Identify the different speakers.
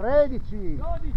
Speaker 1: 13
Speaker 2: 12